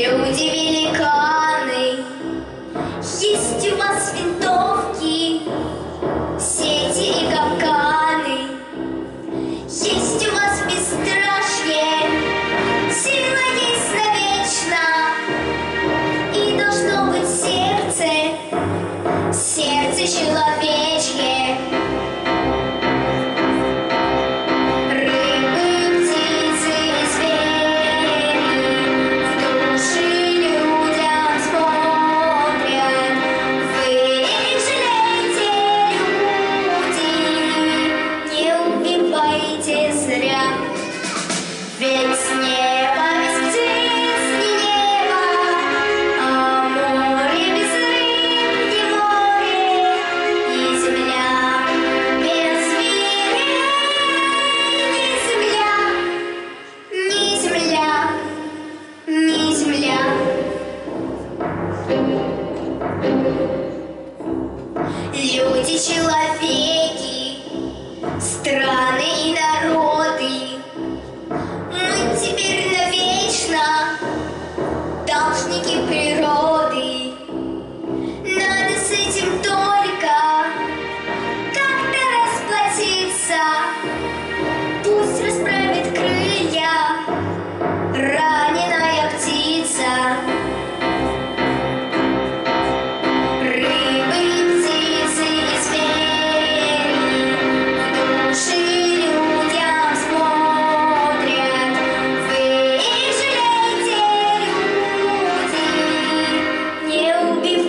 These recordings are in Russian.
绝无机密可。Страны и народы. Мы теперь навечно должники природы.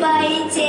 Bye.